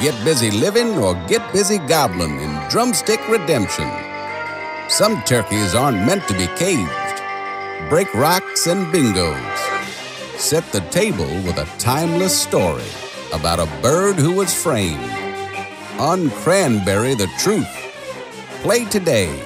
Get busy living or get busy gobbling in Drumstick Redemption. Some turkeys aren't meant to be caged. Break rocks and bingos. Set the table with a timeless story about a bird who was framed. On cranberry, the truth. Play today